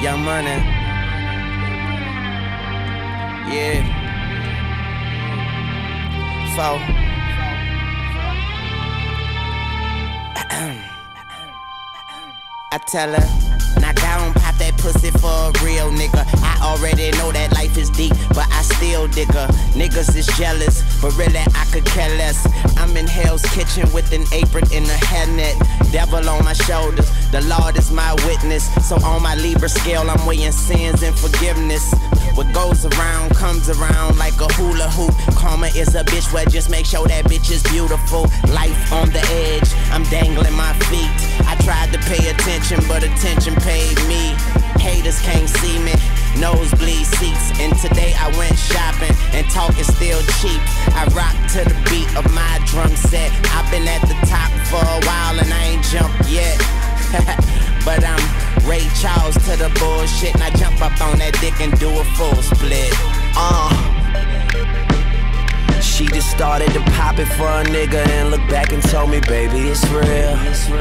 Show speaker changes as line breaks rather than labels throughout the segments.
Young money. Yeah. So. I tell her, knock down, pussy for a real nigga. I already know that life is deep, but I still dig her. Niggas is jealous, but really I could care less. I'm in Hell's Kitchen with an apron and a hairnet. Devil on my shoulders, the Lord is my witness. So on my Libra scale, I'm weighing sins and forgiveness. What goes around comes around like a hula hoop. Karma is a bitch, but just make sure that bitch is beautiful. Life on the edge, I'm dangling my feet. Tried to pay attention, but attention paid me. Haters can't see me. Nosebleed seats, and today I went shopping, and talk is still cheap. I rock to the beat of my drum set. I've been at the top for a while, and I ain't jumped yet. but I'm Ray Charles to the bullshit, and I jump up on that dick and do a full split.
Uh. She started to pop it for a nigga and look back and told me, baby, it's real. It's real.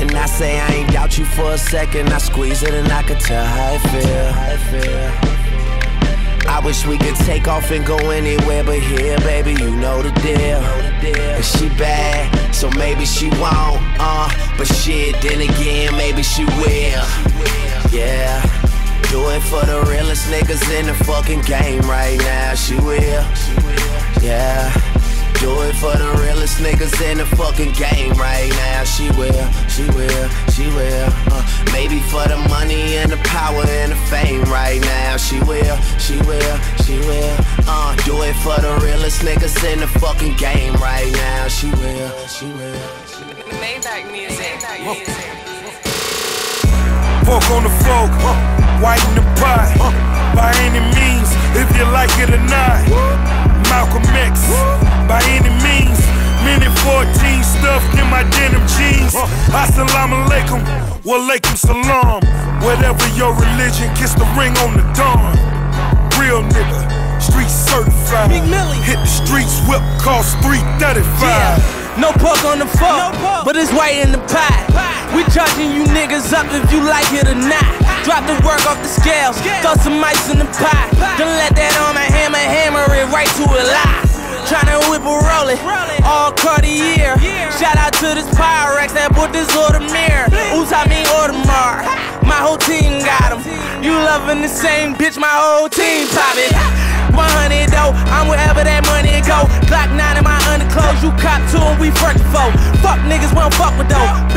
And I say I ain't doubt you for a second. I squeeze it and I could tell how it feel. How it feel. I wish we could take off and go anywhere but here, baby. You know the deal. And she bad, so maybe she won't. Uh, but shit, then again, maybe she will. Yeah. Do it for the realest niggas in the fucking game right now. She will. Yeah. Do it for the realest niggas in the fucking game right now. She will, she will, she will. Uh, maybe for the money and the power and the fame right now. She will, she will, she will. Uh, do it for the realest niggas in the fucking game right now. She will, she will. She will.
Maybach music. Maybach music.
Fork on the fork, whiten the pot. By any means, if you like it or not. Malcolm X, by any means. Minute 14 stuffed in my denim jeans. Assalamu alaikum, walaikum salam. Whatever your religion, kiss the ring on the dawn. Real nigga, street certified. Big Millie. Hit the streets, whip cost 335. Yeah.
No pork on the fork, but it's white in the pie. We charging you niggas up if you like it or not. Drop the work off the scales, throw some ice in the pie. Don't let that on my hammer, hammer it right to a lie. Tryna whip a roll all Cartier. Shout out to this Pyrex that bought this Audemars. Mean Audemars. My whole team got 'em. You loving the same bitch, my whole team poppin'. it. 100 though, I'm wherever that money go. Glock 9 in my underclothes, you cop to 'em, we first foe. Fuck niggas, we don't fuck with though.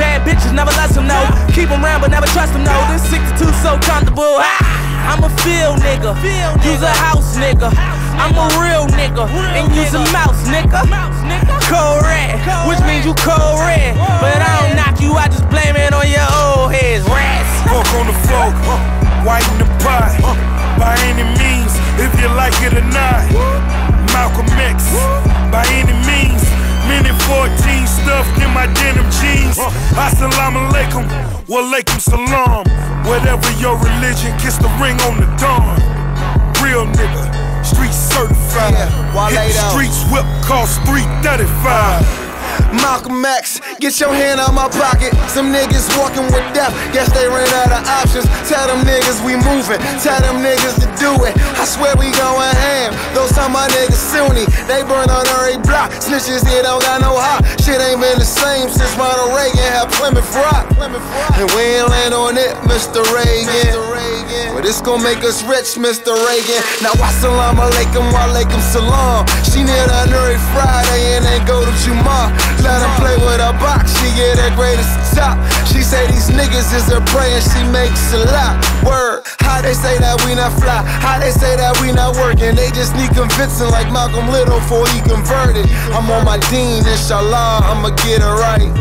Field nigga, use a house nigga. I'm a real nigga, and use a mouse nigga. Cold red, which means you cold red. But I don't knock you, I just blame it on your old heads, rats.
Fork on the floor, white in the pot. By any means, if you like it or not. Malcolm X, by any means. Minute 14 stuffed in my denim jeans. Assalamu alaikum, walaikum salam. Whatever your religion, kiss the ring on the dawn. Real nigga, street certified.
Yeah, Hit the
streets, whip cost 335.
Malcolm X, get your hand out my pocket. Some niggas walking with death, guess they ran out of options. Tell them niggas we moving, tell them niggas to do it. I swear we going ham. Those time my niggas Sunni, they burn on every Snitches here don't got no heart. Shit ain't been the same since Ronald Reagan had Plymouth Rock. And we ain't land on it, Mr. Reagan. But it's gonna make us rich, Mr. Reagan. Now, wassalam alaikum, walaikum salam. She near the every Friday and then go to Juma. Let her play with her box, she get her greatest top. She say these niggas is her prey and she makes a lot. Word, how they say that we not fly? How they say that we not working? They just need convincing like Malcolm Little before he converted. I'm on my dean, inshallah, I'ma get it right.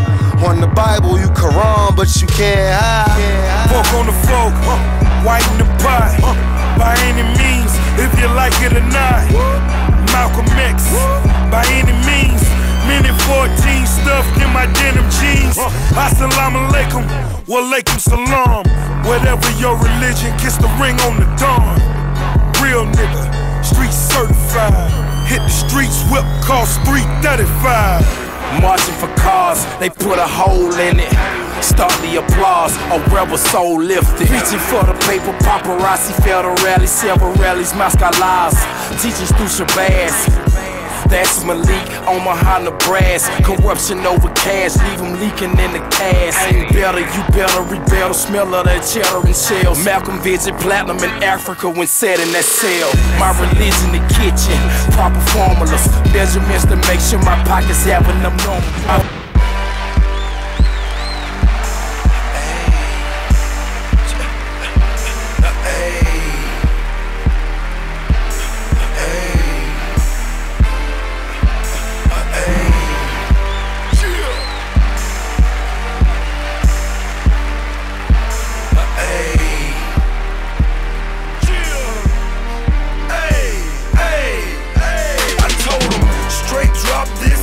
On the Bible, you Quran, but you can't hide. Fork
on the fork, uh, whiten the pot. Uh, by any means, if you like it or not. Malcolm X, by any means. Minute 14 stuffed in my denim jeans. Uh. Assalamu alaikum, walaikum salam. Whatever your religion, kiss the ring on the dawn. Real nigga, street certified. Hit the streets, whip cost 335.
Marching for cars, they put a hole in it. Start the applause, a rebel soul lifted. Reaching for the paper, paparazzi, federal rally, several rallies, Moscow lies. Teachers through Shabazz, that's Malik on my Honda brass. Corruption over cash, leave him leaking in the cash. Ain't better, you better rebel. Smell of that cheddar and shells. Malcolm visit platinum in Africa when set in that cell. My religion, the kitchen, proper formulas, measurements to make sure my pockets have enough normal.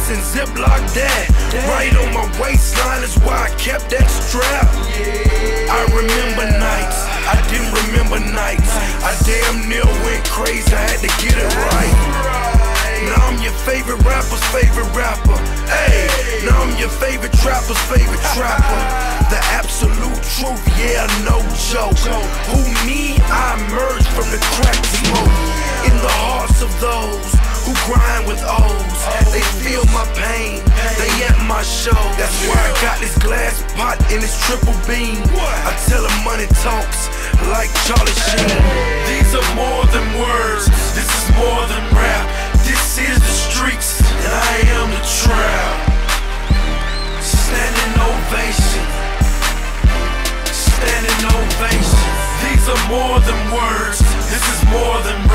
and ziplock that. Right on my waistline is why I kept that strap. I remember nights, I didn't remember nights. I damn near went crazy, I had to get it right favorite rapper's favorite rapper. Hey, now I'm your favorite trapper's favorite trapper. The absolute truth, yeah, no joke. Who me? I emerged from the crack smoke. In the hearts of those who grind with O's, they feel my pain. They at my show. That's why I got this glass pot and this triple beam. I tell them money talks like Charlie Sheen. These are more than words. This is more than rap. This is streets, and I am the trial. Standing ovation. Standing ovation. These are more than words. This is more than